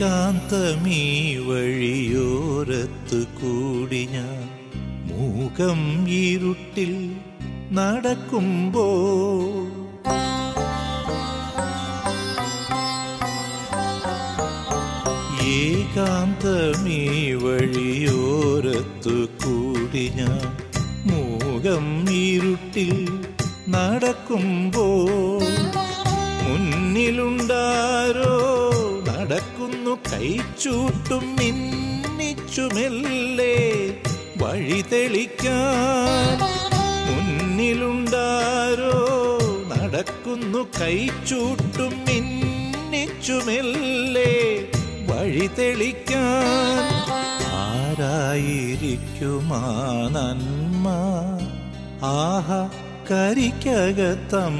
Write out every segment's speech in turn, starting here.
ഏകാന്തമീ വഴിയോരത്ത് കൂടി ഞാൻ മൂകം ഇരുട്ടിൽ നടക്കുമ്പോൾ ഏകാന്തമീ വഴിയോരത്തു കൂടി ഞാൻ മൂകം ഇരുട്ടിൽ നടക്കുമ്പോൾ മുന്നിലുണ്ടാരോ നടക്കുന്നു കൈച്ചൂട്ടും മിന്നിച്ചുമെല്ലേ വഴി തെളിക്കാൻ? മുന്നിലുണ്ടാരോ നടക്കുന്നു കൈച്ചൂട്ടും മിന്നിച്ചുമെല്ലേ വഴി തെളിക്കാൻ? ആരായിരിക്കുമാ നന്മ? ആഹ കരിക്കകത്തമ്മ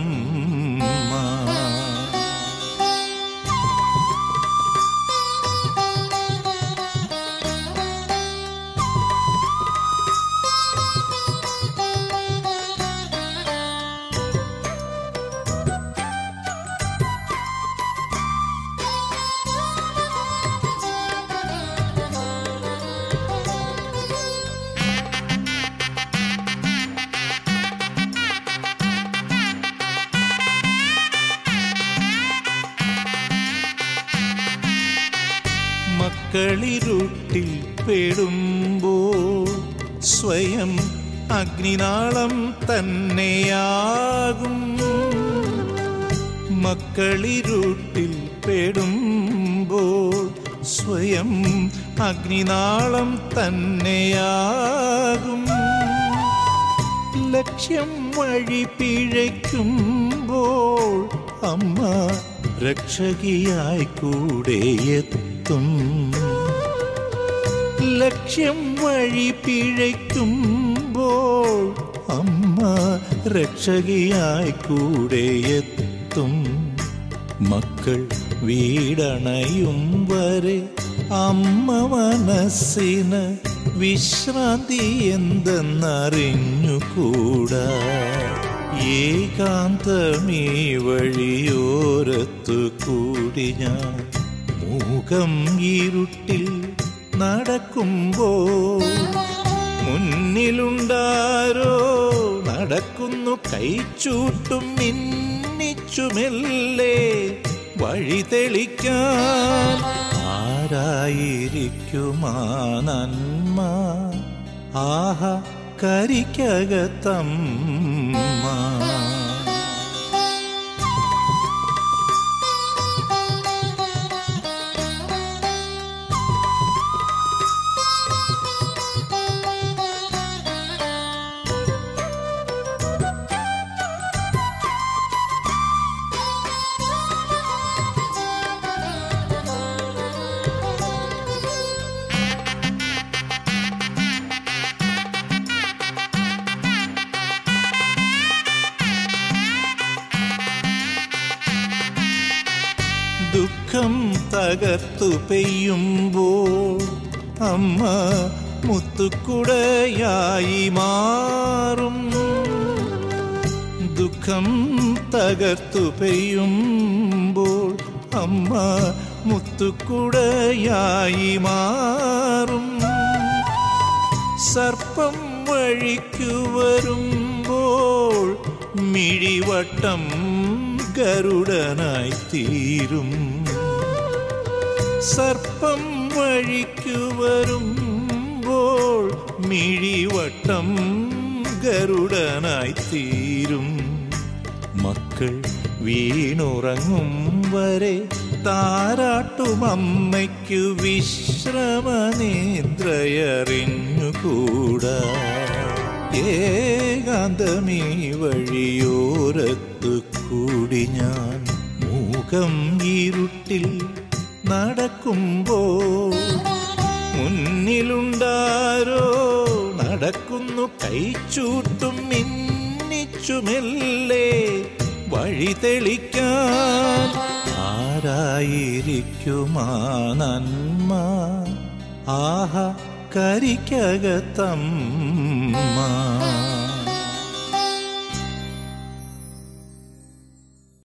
മക്കളിരുട്ടിൽ പെടുമ്പോ സ്വയം അഗ്നിനാളം തന്നെയാകും. മക്കളിരുട്ടിൽ പെടുമ്പോൾ സ്വയം അഗ്നിനാളം തന്നെയാകും. ലക്ഷ്യം വഴി പിഴയ്ക്കുമ്പോൾ അമ്മ രക്ഷകിയായി കൂടെ എത്തും ലക്ഷ്യം വഴി പിഴയ്ക്കുമ്പോൾ അമ്മ രക്ഷകിയായി കൂടെ എത്തും. മക്കൾ വീടണയും വരെ അമ്മ മനസ്സിന് വിശ്രാന്തി എന്തെന്നറിഞ്ഞുകൂടാ ഏകാന്തമീ വഴിയോരത്തു കൂടി ഞാൻ മൂകം ഇരുട്ടിൽ നടക്കുമ്പോ മുന്നിലുണ്ടാരോ? നടക്കുന്നു കൈച്ചൂട്ടും മിന്നിച്ചുമെല്ലേ? വഴി തെളിക്കാൻ ആരായിരിക്കുമാ നന്മ ആഹ കരിക്കകത്തമ്മ. ദുഃഖം തകർത്തു പെയ്യുമ്പോൾ അമ്മ മുത്തുക്കുടയായി മാറും. ദുഃഖം തകർത്തു പെയ്യുമ്പോൾ അമ്മ മുത്തുക്കുടയായി മാറും. സർപ്പം വഴിക്കു വരുമ്പോൾ മിഴിവട്ടം ഗരുഡനായി തീരും. സർപ്പം വഴിക്കു വരുമ്പോൾ മിഴിവട്ടം ഗരുടനായി തീരും. മക്കൾ വീണുറങ്ങും വരെ താരാട്ടുമമ്മയ്ക്കു വിശ്രമനേന്ദ്രയറിഞ്ഞുകൂടാ ഏകാന്തമീ വഴിയോരത്തു കൂടി ഞാൻ മൂകം ഇരുട്ടിൽ നടക്കുമ്പോ മുന്നിലുണ്ടാരോ? നടക്കുന്നു കൈച്ചൂട്ടും മിന്നിച്ചുമെല്ലേ? വഴി തെളിക്കാൻ ആരായിരിക്കുമാ നന്മ ആഹ കരിക്കകത്തമ്മ.